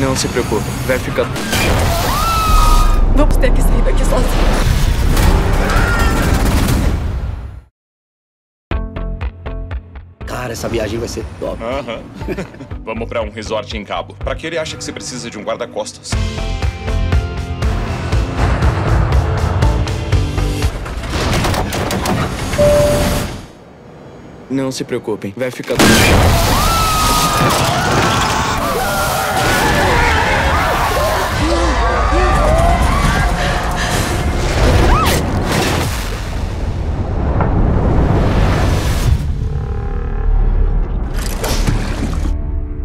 Não se preocupe, vai ficar. Vamos ter que sair daqui sozinhos. Cara, essa viagem vai ser top. Aham. Vamos pra um resort em Cabo. Pra que ele acha que você precisa de um guarda-costas? Não se preocupem, vai ficar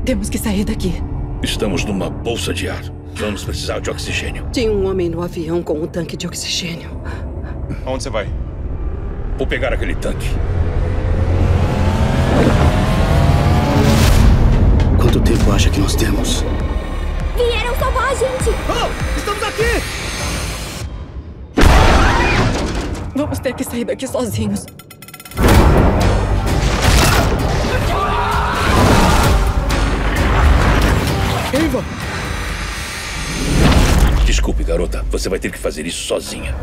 Temos que sair daqui. Estamos numa bolsa de ar. Vamos precisar de oxigênio. Tinha um homem no avião com um tanque de oxigênio. Aonde você vai? Vou pegar aquele tanque. Quanto tempo acha que nós temos? Vieram salvar a gente! Vamos ter que sair daqui sozinhos. viva! Desculpe, garota. Você vai ter que fazer isso sozinha.